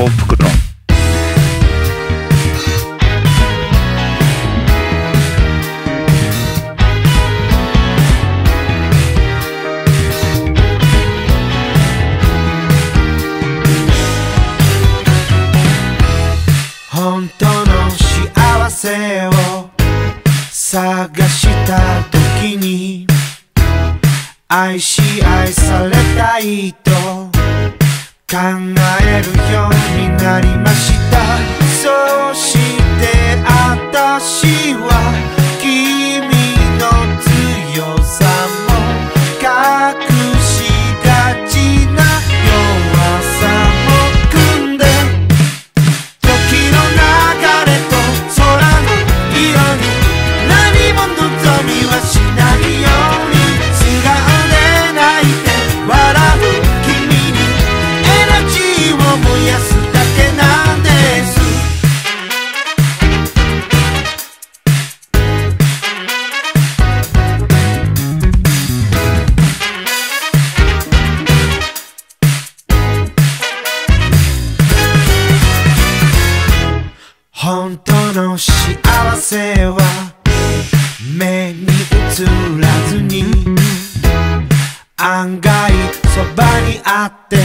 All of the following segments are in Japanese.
幸福論。本当の幸せを探した時に愛し愛されたいと考えるようになりました。そうし本当の幸せは目に映らずに案外そばにあって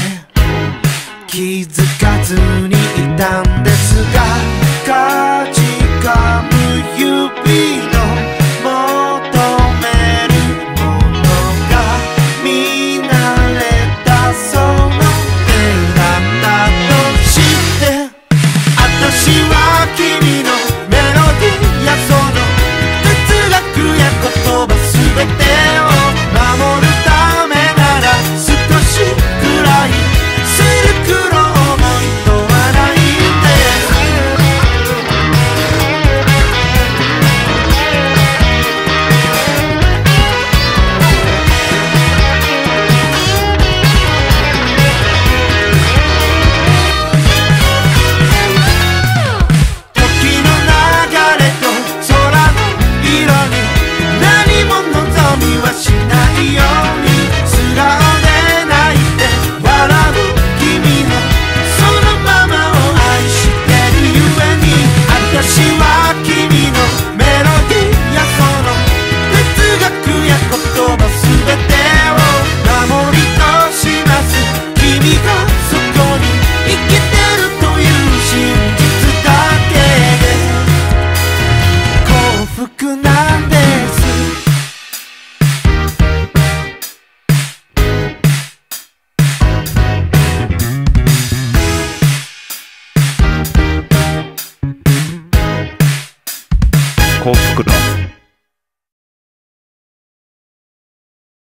気づかずにいたんですがみはしないよ幸福の